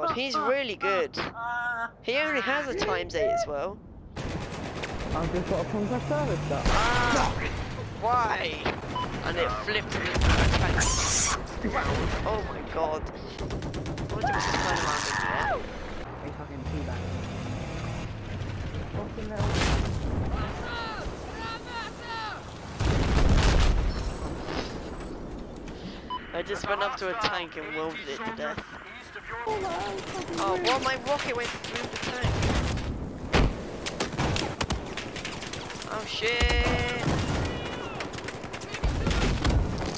god, he's really good. He only has a times 8 as well. I've just got a contact service stuff. Ah! Why? And it flipped. Oh my god. I wonder if it's turn around in here. Hey, fucking teabag. Fucking hell. I just went up to a tank and welded it to death. Oh, oh, well, my rocket went through the tank. Oh shit!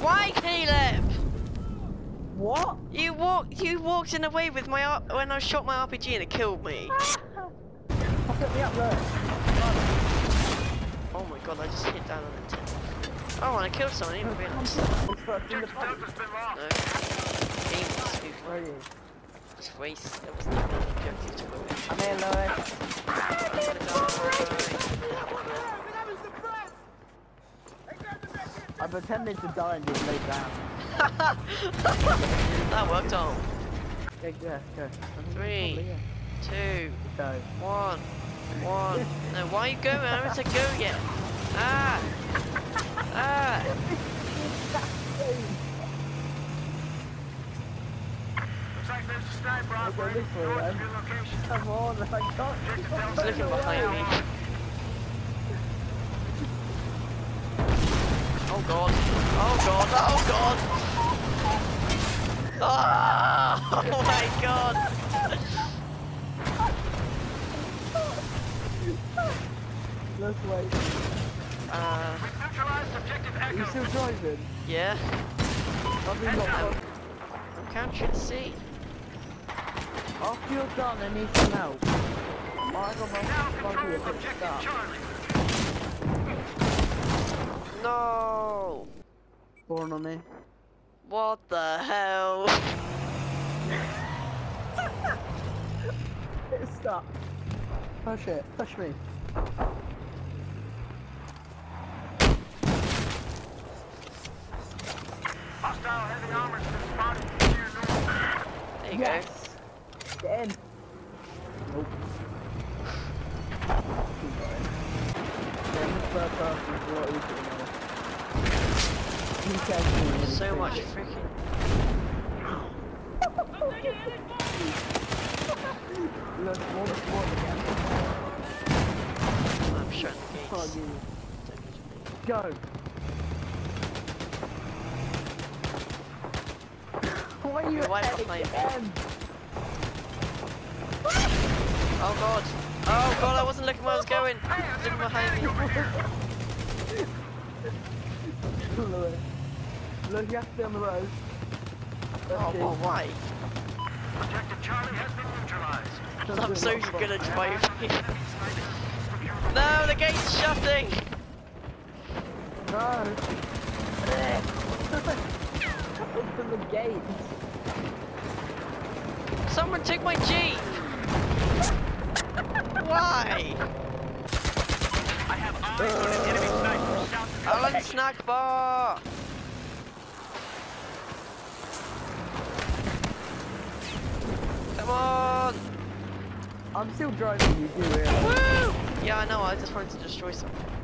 Why, Caleb? What? You walked, you walked in the way with my R when I shot my RPG and it killed me. Put me up there. Oh my god, I just hit down on the tent. Oh, and I killed someone. I didn't realize. It's first in the tank. No. Game was. Where are you? Waste. There was no objective to in. I'm here, Lewis. I pretended to die and just lay down. that worked out. Yeah, yeah, yeah. Three. Yeah. Two, Go. one, one. No, why are you going? I haven't said go yet. Ah! Ah! like there's a sniper I'll go for it, north then. of your location. Come on, I can't. He's looking behind me. Oh god. Oh god. Oh god. Oh, oh my god. Let's wait. Uh, Neutralized objective Are you still driving? yeah. I've been got I'm, I'm capturing C. After you're done, I need some help. I got my Now buggy a bit stuck. No. Born on me. What the hell? It's stuck. Oh, Push it. Push me. Hostile heavy armor has been spotted near north. There you yes. Get in. Nope. Yeah, this third person is a lot easier now. He catches me go. really So much freaking. Look, more spawn again. I'm shutting gates. Go. Why are you right ahead behind me. again? Oh god. Oh god, I wasn't looking where I was going. Looking behind me. Look, Look, you have to be on the road. Oh, That's Oh, it. well, why? Objective Charlie has been neutralized. I'm so not good at spot. driving. Enemy sniper east of your No, the gate's shutting! No. Open the gate. Someone took my Jeep! Why? I have eyes on an enemy sniper of your Alan location. Snack Bar! Come on! I'm still driving, you. Woo! Yeah, I know, I just wanted to destroy something.